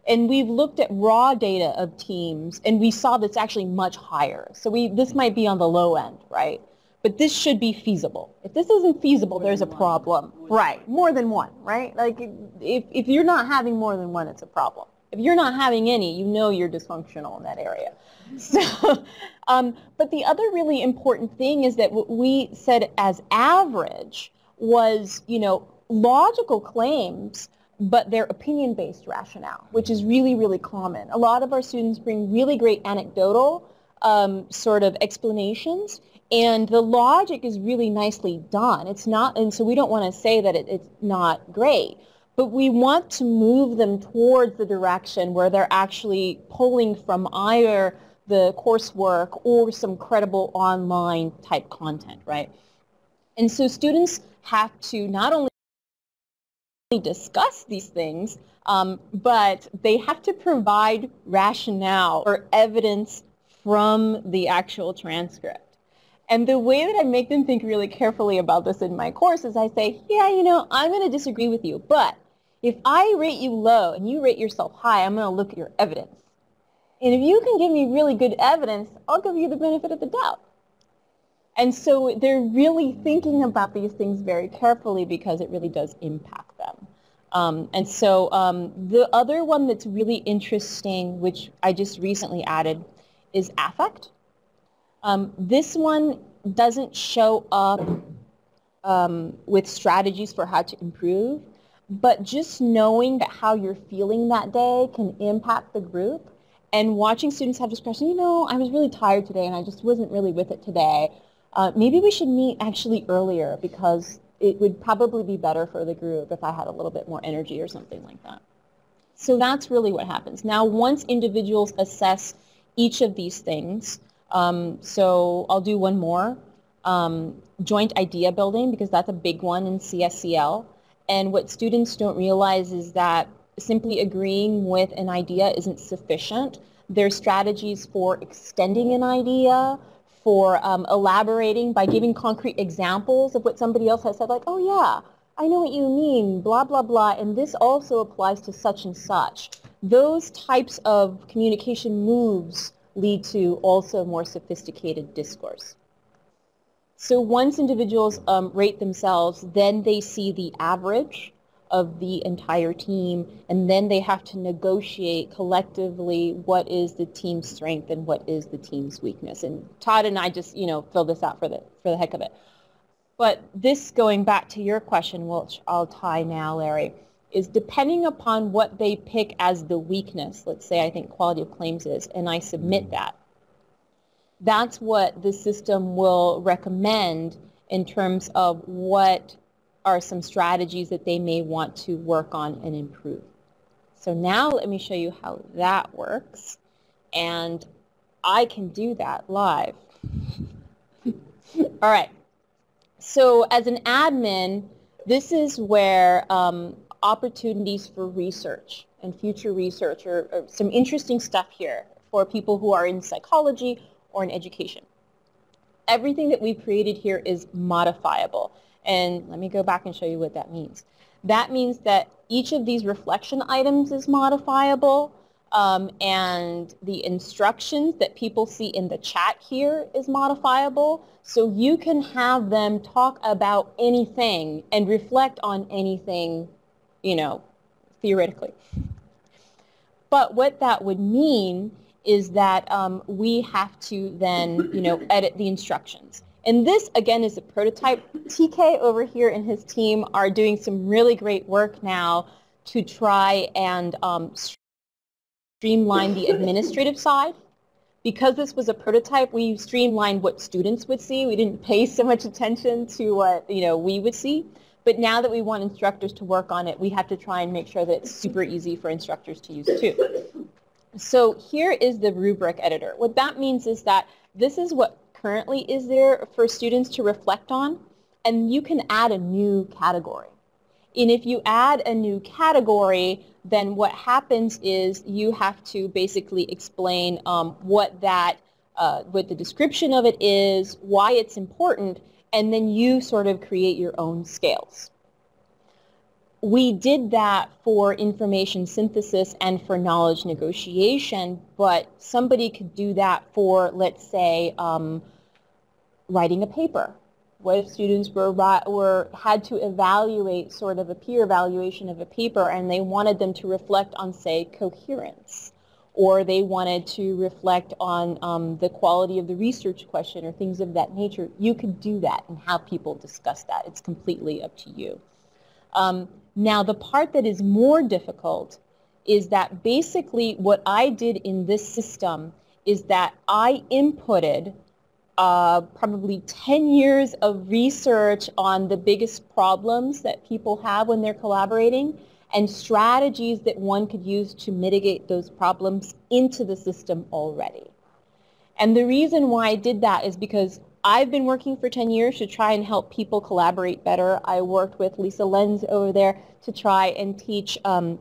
And we've looked at raw data of teams, and we saw that's actually much higher. So we, this might be on the low end, right? But this should be feasible. If this isn't feasible, there's a problem. Right, more than one, right? Like if, if you're not having more than one, it's a problem. If you're not having any, you know you're dysfunctional in that area. So, um, but the other really important thing is that what we said as average was, you know, logical claims but they're opinion-based rationale, which is really, really common. A lot of our students bring really great anecdotal um, sort of explanations, and the logic is really nicely done. It's not, and so we don't want to say that it, it's not great, but we want to move them towards the direction where they're actually pulling from either the coursework or some credible online type content, right? And so students have to not only discuss these things, um, but they have to provide rationale or evidence from the actual transcript. And the way that I make them think really carefully about this in my course is I say, yeah, you know, I'm going to disagree with you, but if I rate you low and you rate yourself high, I'm going to look at your evidence. And if you can give me really good evidence, I'll give you the benefit of the doubt. And so they're really thinking about these things very carefully because it really does impact them. Um, and so um, the other one that's really interesting, which I just recently added, is affect. Um, this one doesn't show up um, with strategies for how to improve, but just knowing that how you're feeling that day can impact the group and watching students have discretion, you know, I was really tired today and I just wasn't really with it today uh, maybe we should meet actually earlier because it would probably be better for the group if I had a little bit more energy or something like that. So that's really what happens. Now, once individuals assess each of these things, um, so I'll do one more, um, joint idea building, because that's a big one in CSCL. And what students don't realize is that simply agreeing with an idea isn't sufficient. There's strategies for extending an idea, for um, elaborating by giving concrete examples of what somebody else has said, like, oh yeah, I know what you mean, blah, blah, blah, and this also applies to such and such. Those types of communication moves lead to also more sophisticated discourse. So once individuals um, rate themselves, then they see the average of the entire team, and then they have to negotiate collectively what is the team's strength and what is the team's weakness. And Todd and I just, you know, fill this out for the for the heck of it. But this, going back to your question, which I'll tie now, Larry, is depending upon what they pick as the weakness, let's say I think quality of claims is, and I submit mm-hmm. that, that's what the system will recommend in terms of what are some strategies that they may want to work on and improve. So now let me show you how that works. And I can do that live. All right. So as an admin, this is where um, opportunities for research and future research or, or some interesting stuff here for people who are in psychology or in education. Everything that we've created here is modifiable. And let me go back and show you what that means. That means that each of these reflection items is modifiable um, and the instructions that people see in the chat here is modifiable. So you can have them talk about anything and reflect on anything, you know, theoretically. But what that would mean is that um, we have to then, you know, edit the instructions. And this, again, is a prototype. TK over here and his team are doing some really great work now to try and um, streamline the administrative side. Because this was a prototype, we streamlined what students would see. We didn't pay so much attention to what you know we would see. But now that we want instructors to work on it, we have to try and make sure that it's super easy for instructors to use too. So here is the rubric editor. What that means is that this is what currently is there for students to reflect on, and you can add a new category. And if you add a new category, then what happens is you have to basically explain um, what that, uh, what the description of it is, why it's important, and then you sort of create your own scales we did that for information synthesis and for knowledge negotiation, but somebody could do that for, let's say, um, writing a paper. What if students were, were had to evaluate sort of a peer evaluation of a paper and they wanted them to reflect on, say, coherence, or they wanted to reflect on um, the quality of the research question or things of that nature. You could do that and have people discuss that. It's completely up to you. Um, now, the part that is more difficult is that basically what I did in this system is that I inputted uh, probably 10 years of research on the biggest problems that people have when they're collaborating and strategies that one could use to mitigate those problems into the system already. And the reason why I did that is because I've been working for 10 years to try and help people collaborate better. I worked with Lisa Lenz over there to try and teach um,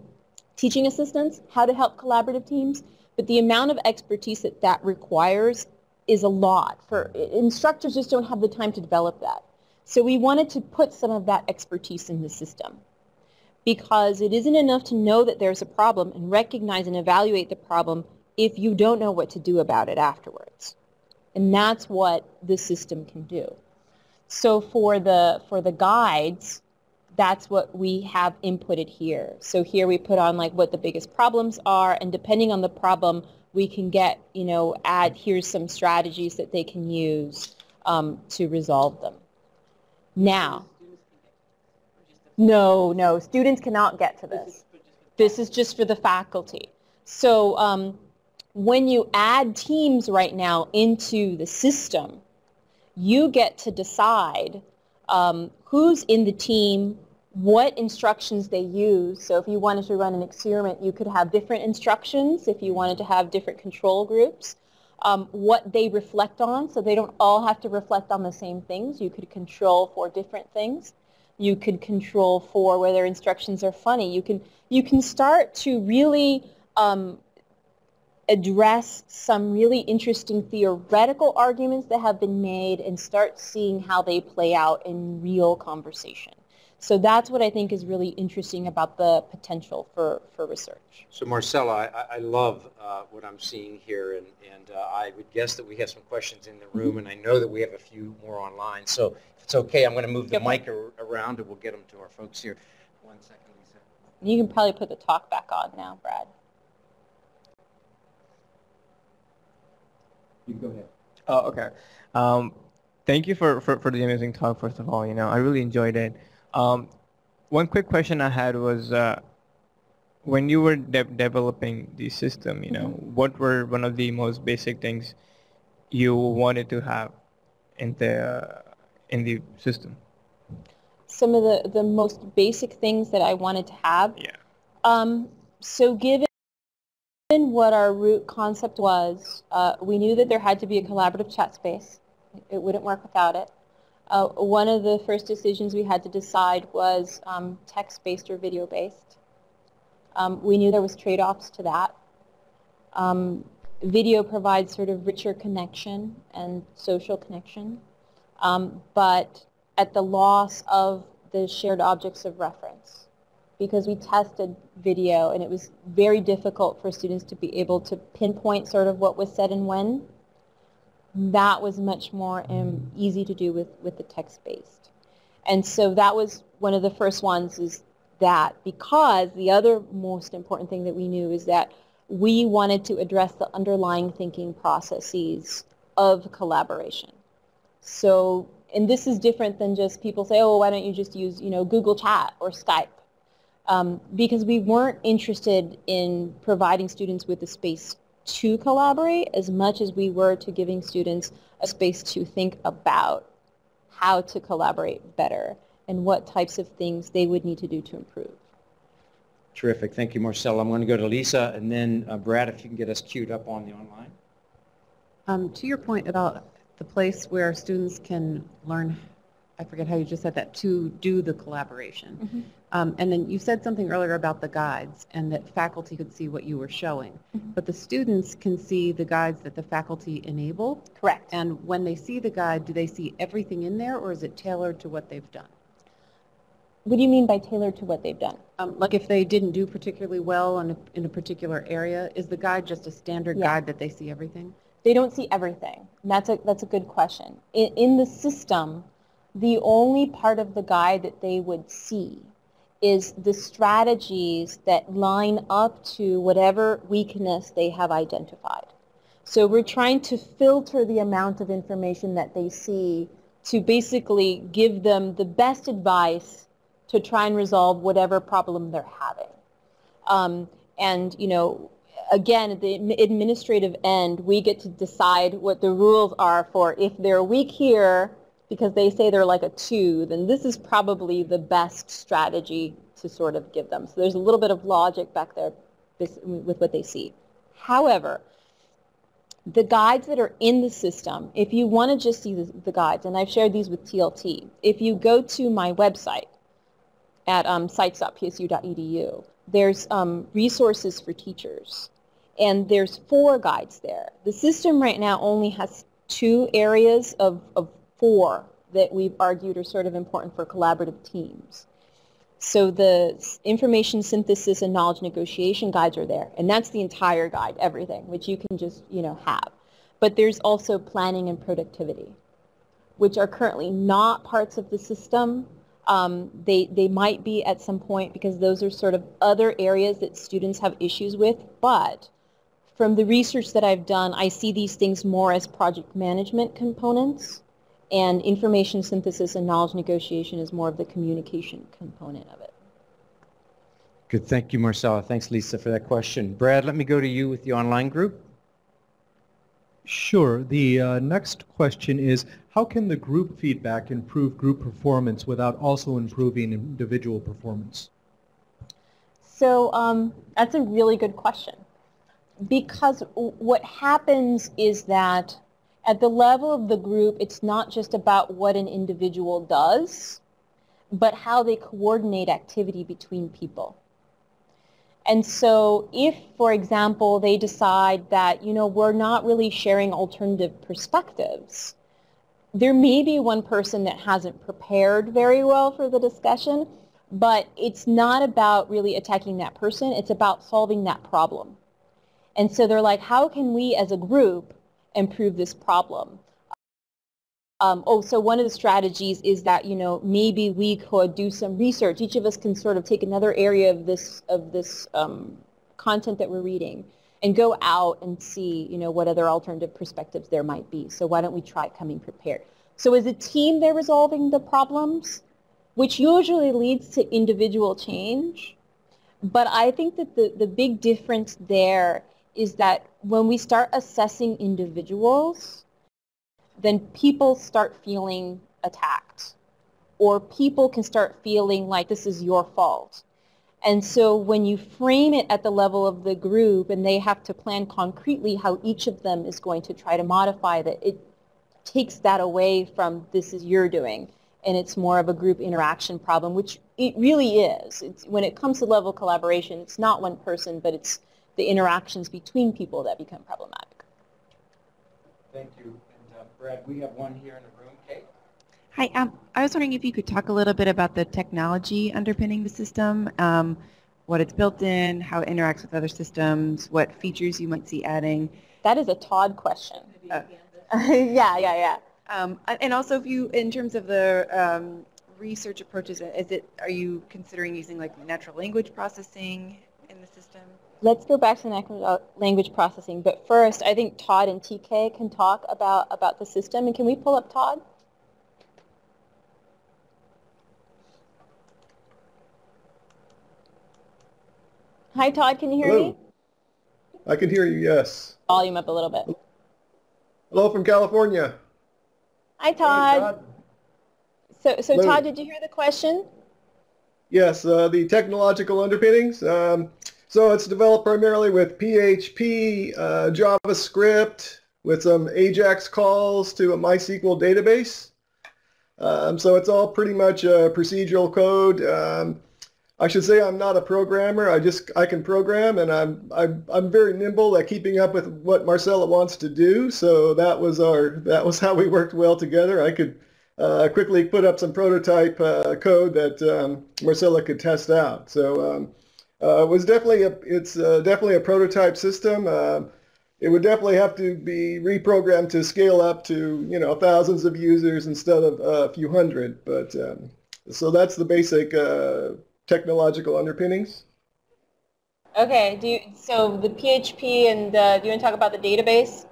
teaching assistants how to help collaborative teams. But the amount of expertise that that requires is a lot. For instructors just don't have the time to develop that. So we wanted to put some of that expertise in the system because it isn't enough to know that there's a problem and recognize and evaluate the problem if you don't know what to do about it afterwards. And that's what the system can do. So for the, for the guides, that's what we have inputted here. So here we put on like what the biggest problems are, and depending on the problem, we can get, you know, add, here's some strategies that they can use um, to resolve them. Now, no, no, students cannot get to this. This is just for the faculty. So um, when you add teams right now into the system, you get to decide um, who's in the team, what instructions they use. So if you wanted to run an experiment, you could have different instructions if you wanted to have different control groups. Um, what they reflect on, so they don't all have to reflect on the same things. You could control for different things. You could control for whether instructions are funny. You can, you can start to really um, address some really interesting theoretical arguments that have been made and start seeing how they play out in real conversation. So that's what I think is really interesting about the potential for, for research. So Marcela, I, I love uh, what I'm seeing here, and, and uh, I would guess that we have some questions in the room, mm-hmm. and I know that we have a few more online. So if it's okay, I'm going to move the mic ar around, and we'll get them to our folks here. One second, Lisa. You can probably put the talk back on now, Brad. You go ahead. Oh, okay. Um, thank you for, for, for the amazing talk, first of all. You know, I really enjoyed it. Um, one quick question I had was, uh, when you were de- developing the system, you know, Mm-hmm. what were one of the most basic things you wanted to have in the uh, in the system? Some of the, the most basic things that I wanted to have. Yeah. Um, so given what our root concept was, uh, we knew that there had to be a collaborative chat space. It wouldn't work without it. Uh, one of the first decisions we had to decide was um, text-based or video-based. Um, we knew there was trade-offs to that. Um, video provides sort of richer connection and social connection, um, but at the loss of the shared objects of reference because we tested video and it was very difficult for students to be able to pinpoint sort of what was said and when. That was much more um, easy to do with, with the text-based. And so that was one of the first ones is that because the other most important thing that we knew is that we wanted to address the underlying thinking processes of collaboration. So, and this is different than just people say, oh, why don't you just use, you know, Google Chat or Skype? Um, because we weren't interested in providing students with a space to collaborate as much as we were to giving students a space to think about how to collaborate better and what types of things they would need to do to improve. Terrific. Thank you, Marcela. I'm going to go to Lisa, and then uh, Brad, if you can get us queued up on the online. Um, to your point about the place where students can learn, I forget how you just said that, to do the collaboration. Um, and then you said something earlier about the guides and that faculty could see what you were showing. But the students can see the guides that the faculty enable. Correct. And when they see the guide, do they see everything in there or is it tailored to what they've done? What do you mean by tailored to what they've done? Um, like if they didn't do particularly well in a, in a particular area, is the guide just a standard Yeah. guide that they see everything? They don't see everything. That's a, that's a good question. In, in the system, the only part of the guide that they would see is the strategies that line up to whatever weakness they have identified. So we're trying to filter the amount of information that they see to basically give them the best advice to try and resolve whatever problem they're having. Um, and, you know, again, at the administrative end, we get to decide what the rules are for if they're weak here because they say they're like a two, then this is probably the best strategy to sort of give them. So there's a little bit of logic back there with what they see. However, the guides that are in the system, if you want to just see the, guides, and I've shared these with TLT, if you go to my website, at um, sites.psu.edu. There's um, resources for teachers, and there's four guides there. The system right now only has two areas of, of four that we've argued are sort of important for collaborative teams. So the information synthesis and knowledge negotiation guides are there, and that's the entire guide, everything, which you can just, you know, have. But there's also planning and productivity, which are currently not parts of the system. Um, they, they might be at some point because those are sort of other areas that students have issues with, but from the research that I've done, I see these things more as project management components and information synthesis and knowledge negotiation is more of the communication component of it. Good. Thank you, Marcela. Thanks, Lisa, for that question. Brad, let me go to you with the online group. Sure. The uh, next question is, how can the group feedback improve group performance without also improving individual performance? So um, that's a really good question. Because w- what happens is that at the level of the group, it's not just about what an individual does, but how they coordinate activity between people. And so if, for example, they decide that, you know, we're not really sharing alternative perspectives, there may be one person that hasn't prepared very well for the discussion, but it's not about really attacking that person. It's about solving that problem. And so they're like, how can we as a group improve this problem? Um, oh, so one of the strategies is that, you know, maybe we could do some research. Each of us can sort of take another area of this, of this um, content that we're reading and go out and see, you know, what other alternative perspectives there might be. So why don't we try coming prepared? So as a team, they're resolving the problems, which usually leads to individual change. But I think that the, the big difference there is that when we start assessing individuals, then people start feeling attacked or people can start feeling like this is your fault. And so when you frame it at the level of the group and they have to plan concretely how each of them is going to try to modify that, it takes that away from this is your doing. And it's more of a group interaction problem, which it really is. It's, when it comes to level collaboration, it's not one person, but it's the interactions between people that become problematic. Thank you. And uh, Brad, we have one here in the room. Kate? Hi, um, I was wondering if you could talk a little bit about the technology underpinning the system, um, what it's built in, how it interacts with other systems, what features you might see adding. That is a Todd question. Uh, yeah, yeah, yeah. Um, and also, if you, in terms of the um, research approaches, is it, are you considering using like natural language processing in the system? Let's go back to natural language processing. But first, I think Todd and TK can talk about, about the system. And can we pull up Todd? Hi, Todd. Can you hear Hello. me? I can hear you, yes. Volume up a little bit. Hello from California. Hi, Todd. So, so Hello. Todd, did you hear the question? Yes, uh, the technological underpinnings. Um, so it's developed primarily with PHP, uh, JavaScript, with some AJAX calls to a MySQL database. Um, so it's all pretty much uh, procedural code. Um, I should say I'm not a programmer. I just I can program, and I'm I'm I'm very nimble at keeping up with what Marcela wants to do. So that was our that was how we worked well together. I could uh, quickly put up some prototype uh, code that um, Marcela could test out. So um, uh, it was definitely a it's uh, definitely a prototype system. Uh, it would definitely have to be reprogrammed to scale up to you know thousands of users instead of a few hundred. But um, so that's the basic uh, technological underpinnings. Okay. Do you, so the PHP and uh, do you want to talk about the database?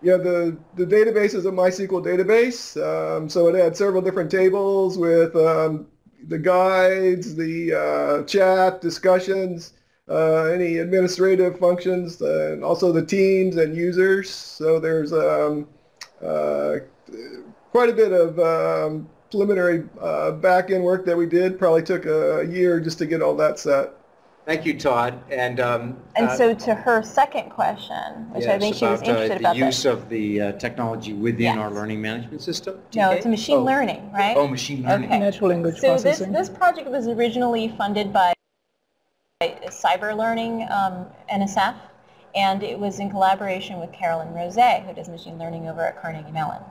Yeah, the, the database is a MySQL database. Um, so it had several different tables with um, the guides, the uh, chat, discussions, uh, any administrative functions, and also the teams and users. So there's um, uh, quite a bit of um, preliminary uh, back-end work that we did. Probably took a year just to get all that set. Thank you, Todd. And, um, And uh, so to her second question, which I think she was about, uh, interested about the this. use of the uh, technology within our learning management system. No, it's a machine Oh. learning, right? Oh, machine learning. Okay. Natural language So this, processing. this project was originally funded by Cyber Learning, um, NSF, and it was in collaboration with Carolyn Rose, who does machine learning over at Carnegie Mellon.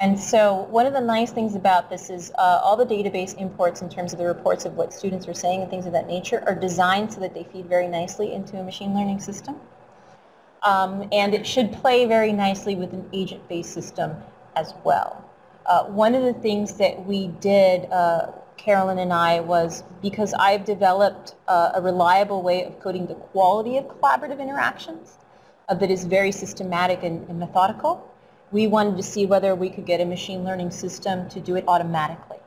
And so one of the nice things about this is uh, all the database imports in terms of the reports of what students are saying and things of that nature are designed so that they feed very nicely into a machine learning system. Um, and it should play very nicely with an agent-based system as well. Uh, one of the things that we did, uh, Carolyn and I, was because I've developed uh, a reliable way of coding the quality of collaborative interactions uh, that is very systematic and, and methodical, we wanted to see whether we could get a machine learning system to do it automatically.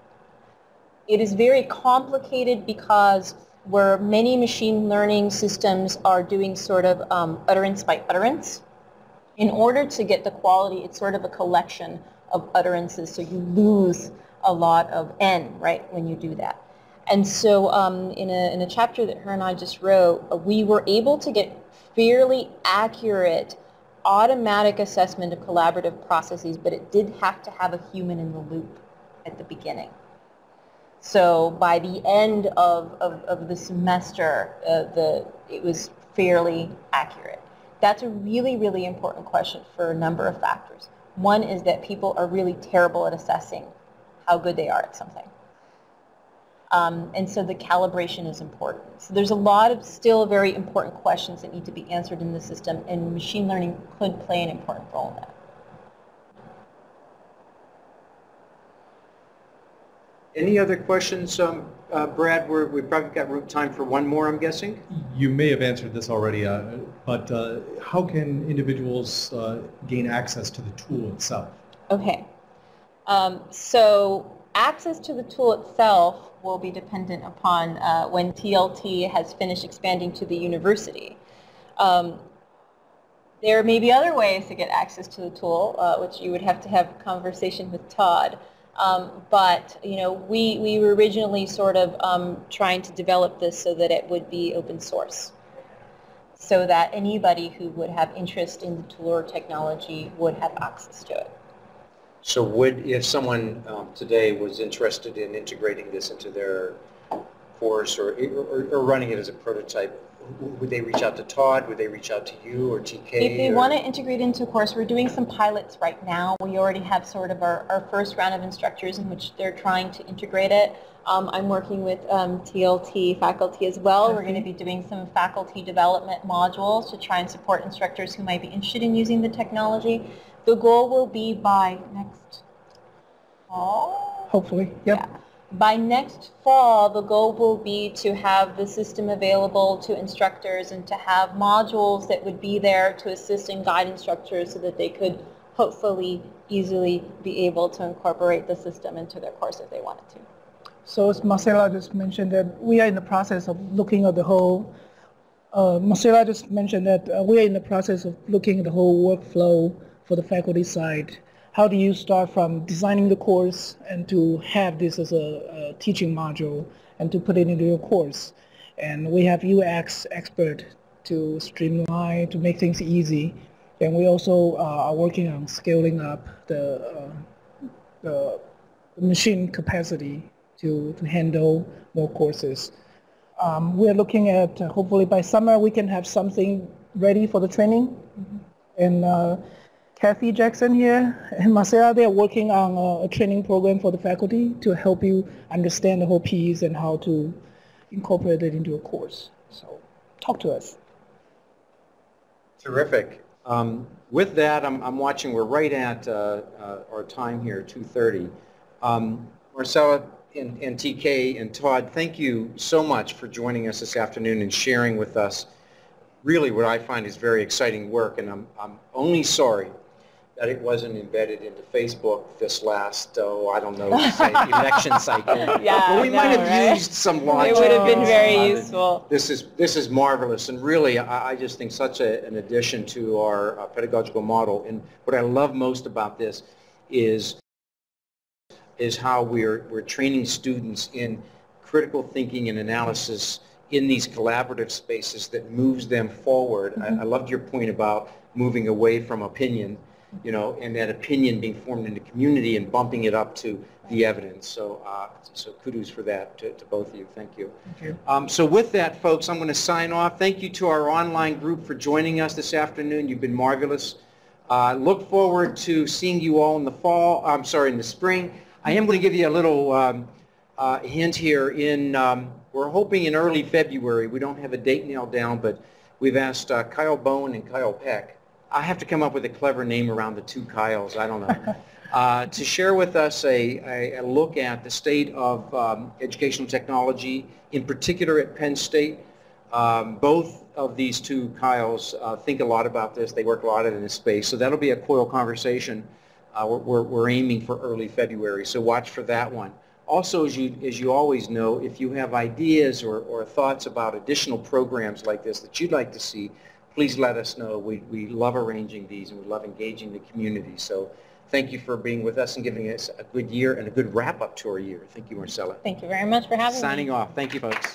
It is very complicated because where many machine learning systems are doing sort of um, utterance by utterance, in order to get the quality, it's sort of a collection of utterances, so you lose a lot of N, right, when you do that. And so um, in, a, in a chapter that her and I just wrote, uh, we were able to get fairly accurate automatic assessment of collaborative processes, but it did have to have a human in the loop at the beginning. So by the end of, of, of the semester, uh, the, it was fairly accurate. That's a really, really important question for a number of factors. One is that people are really terrible at assessing how good they are at something. Um, and so the calibration is important. So there's a lot of still very important questions that need to be answered in the system, and machine learning could play an important role in that. Any other questions, um, uh, Brad? We're, we've probably got room time for one more, I'm guessing. You may have answered this already, uh, but uh, how can individuals uh, gain access to the tool itself? Okay. Um, so access to the tool itself will be dependent upon uh, when TLT has finished expanding to the university. Um, there may be other ways to get access to the tool, uh, which you would have to have a conversation with Todd. Um, but you know, we, we were originally sort of um, trying to develop this so that it would be open source, so that anybody who would have interest in the tool or technology would have access to it. So would, if someone um, today was interested in integrating this into their course or, or, or running it as a prototype, would they reach out to Todd? Would they reach out to you or TK? If they or- want to integrate into a course, we're doing some pilots right now. We already have sort of our, our first round of instructors in which they're trying to integrate it. Um, I'm working with um, TLT faculty as well. We're going to be doing some faculty development modules to try and support instructors who might be interested in using the technology. The goal will be by next fall. Hopefully, yep. Yeah. By next fall, the goal will be to have the system available to instructors and to have modules that would be there to assist and guide instructors so that they could hopefully easily be able to incorporate the system into their course if they wanted to. So as Marcela just mentioned that we are in the process of looking at the whole, uh, Marcela just mentioned that uh, we are in the process of looking at the whole workflow for the faculty side. How do you start from designing the course and to have this as a, a teaching module and to put it into your course? And we have UX expert to streamline, to make things easy. And we also uh, are working on scaling up the, uh, the machine capacity to, to handle more courses. Um, we're looking at, uh, hopefully by summer, we can have something ready for the training. And uh, Kathy Jackson here and Marcela, they're working on a, training program for the faculty to help you understand the whole piece and how to incorporate it into a course. So talk to us. Terrific. Um, With that, I'm, I'm watching, we're right at uh, uh, our time here, 2:30. Um, Marcela and and TK and Todd, thank you so much for joining us this afternoon and sharing with us really what I find is very exciting work, and I'm, I'm only sorry that it wasn't embedded into Facebook this last, oh, I don't know, say, election cycle. Yeah, But we might have right? used some logic. It would have been very useful. This is, this is marvelous, and really, I, I just think such a, an addition to our uh, pedagogical model. And what I love most about this is, is how we're, we're training students in critical thinking and analysis in these collaborative spaces that moves them forward. I, I loved your point about moving away from opinion, you know, and that opinion being formed in the community and bumping it up to the evidence. So, uh, so kudos for that to, to both of you. Thank you. Thank you. Um, so with that, folks, I'm going to sign off. Thank you to our online group for joining us this afternoon. You've been marvelous. Uh, look forward to seeing you all in the fall, I'm sorry, in the spring. I am going to give you a little um, uh, hint here. In um, We're hoping in early February. We don't have a date nailed down, but we've asked uh, Kyle Bowen and Kyle Peck. I have to come up with a clever name around the two Kyles. I don't know. uh, to share with us a, a, look at the state of um, educational technology, in particular at Penn State. Um, both of these two Kyles uh, think a lot about this. They work a lot in this space. So that'll be a COIL conversation. Uh, we're, we're, we're aiming for early February, so watch for that one. Also, as you, as you always know, if you have ideas or, or thoughts about additional programs like this that you'd like to see, please let us know. We, we love arranging these and we love engaging the community. So thank you for being with us and giving us a good year and a good wrap-up to our year. Thank you, Marcela. Thank you very much for having me. Signing off. Thank you, folks.